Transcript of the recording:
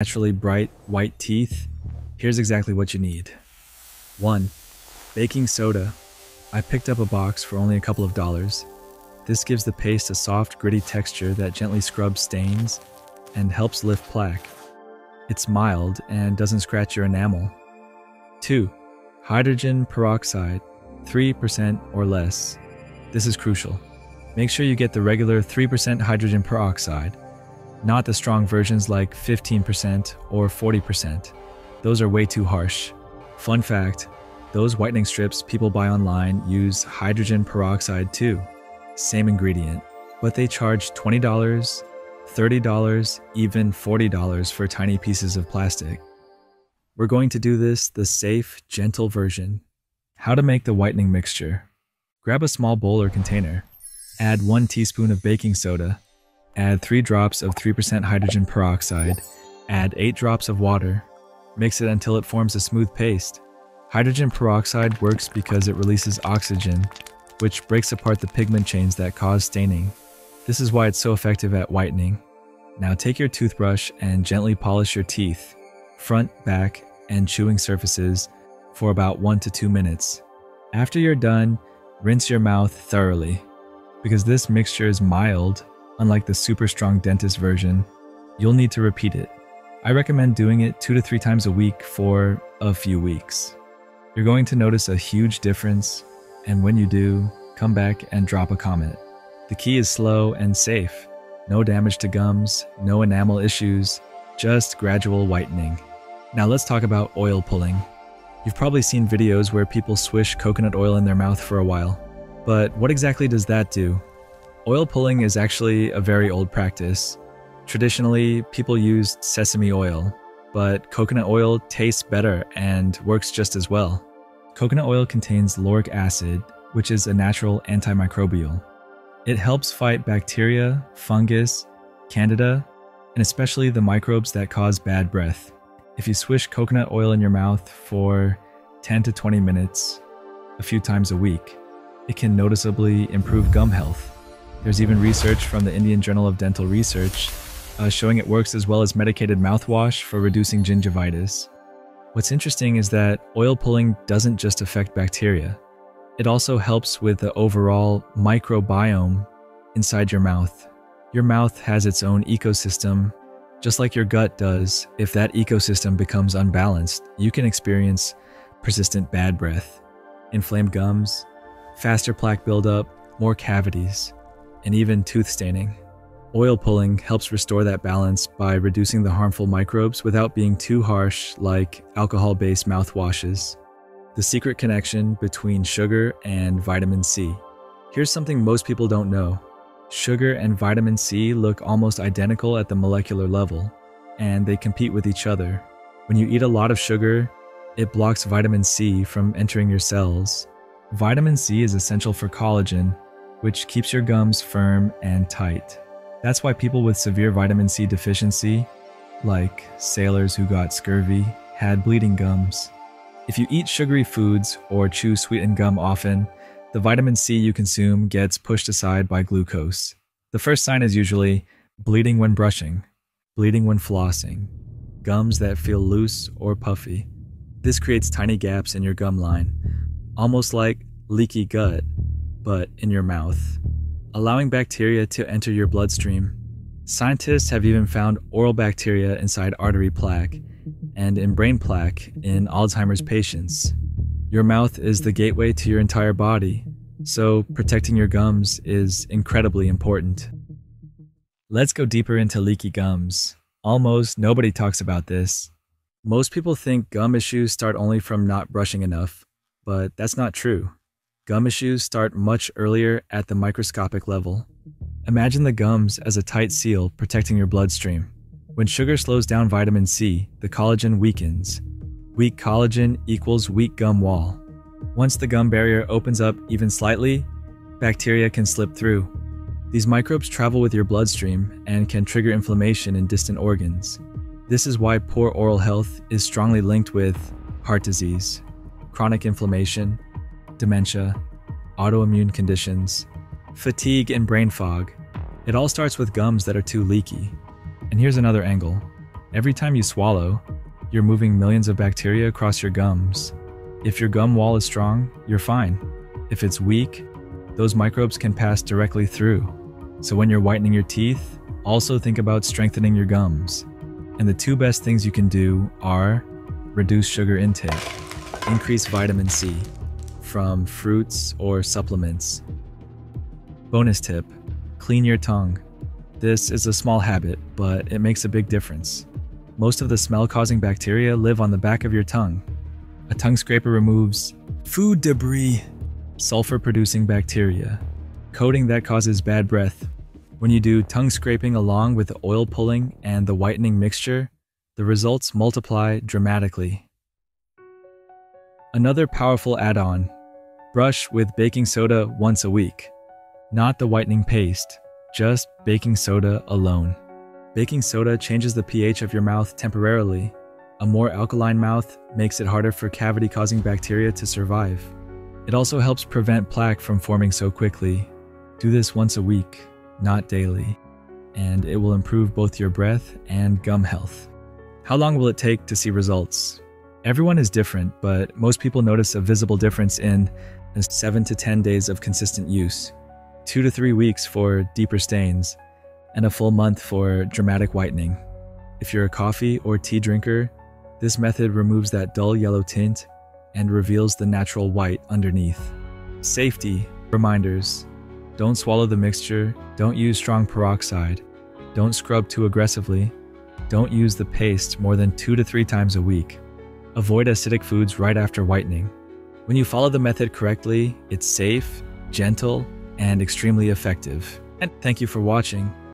naturally bright white teeth, here's exactly what you need. 1. Baking soda. I picked up a box for only a couple of dollars. This gives the paste a soft, gritty texture that gently scrubs stains and helps lift plaque. It's mild and doesn't scratch your enamel. 2. Hydrogen peroxide, 3% or less. This is crucial. Make sure you get the regular 3% hydrogen peroxide not the strong versions like 15% or 40%. Those are way too harsh. Fun fact those whitening strips people buy online use hydrogen peroxide too. Same ingredient, but they charge $20, $30, even $40 for tiny pieces of plastic. We're going to do this the safe, gentle version. How to make the whitening mixture. Grab a small bowl or container. Add 1 teaspoon of baking soda Add 3 drops of 3% hydrogen peroxide. Add 8 drops of water. Mix it until it forms a smooth paste. Hydrogen peroxide works because it releases oxygen, which breaks apart the pigment chains that cause staining. This is why it's so effective at whitening. Now take your toothbrush and gently polish your teeth, front, back, and chewing surfaces for about 1 to 2 minutes. After you're done, rinse your mouth thoroughly. Because this mixture is mild, unlike the super strong dentist version, you'll need to repeat it. I recommend doing it two to three times a week for a few weeks. You're going to notice a huge difference, and when you do, come back and drop a comment. The key is slow and safe. No damage to gums, no enamel issues, just gradual whitening. Now let's talk about oil pulling. You've probably seen videos where people swish coconut oil in their mouth for a while. But what exactly does that do? Oil pulling is actually a very old practice. Traditionally, people used sesame oil, but coconut oil tastes better and works just as well. Coconut oil contains lauric acid, which is a natural antimicrobial. It helps fight bacteria, fungus, candida, and especially the microbes that cause bad breath. If you swish coconut oil in your mouth for 10 to 20 minutes, a few times a week, it can noticeably improve gum health. There's even research from the Indian Journal of Dental Research uh, showing it works as well as medicated mouthwash for reducing gingivitis. What's interesting is that oil pulling doesn't just affect bacteria, it also helps with the overall microbiome inside your mouth. Your mouth has its own ecosystem, just like your gut does. If that ecosystem becomes unbalanced, you can experience persistent bad breath, inflamed gums, faster plaque buildup, more cavities and even tooth staining. Oil pulling helps restore that balance by reducing the harmful microbes without being too harsh like alcohol based mouthwashes. The secret connection between sugar and vitamin C. Here's something most people don't know sugar and vitamin C look almost identical at the molecular level, and they compete with each other. When you eat a lot of sugar, it blocks vitamin C from entering your cells. Vitamin C is essential for collagen, which keeps your gums firm and tight. That's why people with severe vitamin C deficiency, like sailors who got scurvy, had bleeding gums. If you eat sugary foods or chew sweetened gum often, the vitamin C you consume gets pushed aside by glucose. The first sign is usually bleeding when brushing, bleeding when flossing, gums that feel loose or puffy. This creates tiny gaps in your gum line, almost like leaky gut but in your mouth, allowing bacteria to enter your bloodstream. Scientists have even found oral bacteria inside artery plaque and in brain plaque in Alzheimer's patients. Your mouth is the gateway to your entire body, so protecting your gums is incredibly important. Let's go deeper into leaky gums. Almost nobody talks about this. Most people think gum issues start only from not brushing enough, but that's not true. Gum issues start much earlier at the microscopic level. Imagine the gums as a tight seal protecting your bloodstream. When sugar slows down vitamin C, the collagen weakens. Weak collagen equals weak gum wall. Once the gum barrier opens up even slightly, bacteria can slip through. These microbes travel with your bloodstream and can trigger inflammation in distant organs. This is why poor oral health is strongly linked with heart disease, chronic inflammation, dementia, autoimmune conditions, fatigue, and brain fog. It all starts with gums that are too leaky. And here's another angle Every time you swallow, you're moving millions of bacteria across your gums. If your gum wall is strong, you're fine. If it's weak, those microbes can pass directly through. So when you're whitening your teeth, also think about strengthening your gums. And the two best things you can do are reduce sugar intake, increase vitamin C from fruits or supplements. Bonus tip clean your tongue. This is a small habit, but it makes a big difference. Most of the smell causing bacteria live on the back of your tongue. A tongue scraper removes food debris, sulfur producing bacteria, coating that causes bad breath. When you do tongue scraping along with the oil pulling and the whitening mixture, the results multiply dramatically. Another powerful add on brush with baking soda once a week. Not the whitening paste, just baking soda alone. Baking soda changes the pH of your mouth temporarily. A more alkaline mouth makes it harder for cavity causing bacteria to survive. It also helps prevent plaque from forming so quickly. Do this once a week, not daily, and it will improve both your breath and gum health. How long will it take to see results? Everyone is different, but most people notice a visible difference in 7 to 10 days of consistent use, 2 to 3 weeks for deeper stains, and a full month for dramatic whitening. If you're a coffee or tea drinker, this method removes that dull yellow tint and reveals the natural white underneath. Safety reminders don't swallow the mixture, don't use strong peroxide, don't scrub too aggressively, don't use the paste more than two to three times a week. Avoid acidic foods right after whitening. When you follow the method correctly, it's safe, gentle, and extremely effective. And thank you for watching.